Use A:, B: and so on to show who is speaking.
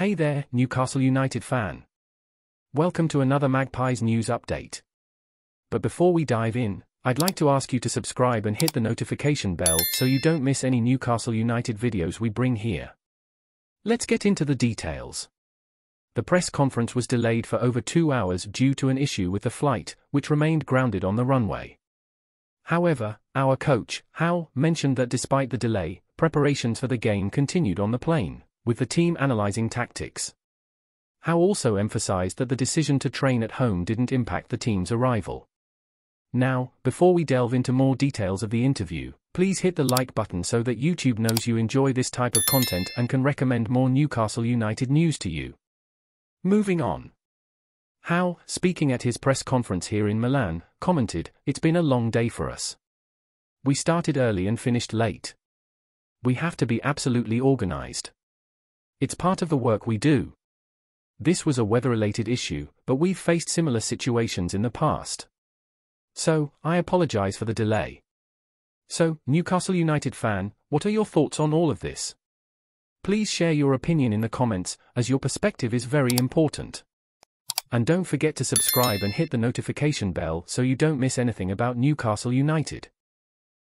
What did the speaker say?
A: Hey there, Newcastle United fan. Welcome to another Magpies news update. But before we dive in, I'd like to ask you to subscribe and hit the notification bell so you don't miss any Newcastle United videos we bring here. Let's get into the details. The press conference was delayed for over two hours due to an issue with the flight, which remained grounded on the runway. However, our coach, Howe, mentioned that despite the delay, preparations for the game continued on the plane with the team analyzing tactics. Howe also emphasized that the decision to train at home didn't impact the team's arrival. Now, before we delve into more details of the interview, please hit the like button so that YouTube knows you enjoy this type of content and can recommend more Newcastle United news to you. Moving on. Howe, speaking at his press conference here in Milan, commented, It's been a long day for us. We started early and finished late. We have to be absolutely organized. It's part of the work we do. This was a weather-related issue, but we've faced similar situations in the past. So, I apologize for the delay. So, Newcastle United fan, what are your thoughts on all of this? Please share your opinion in the comments, as your perspective is very important. And don't forget to subscribe and hit the notification bell so you don't miss anything about Newcastle United.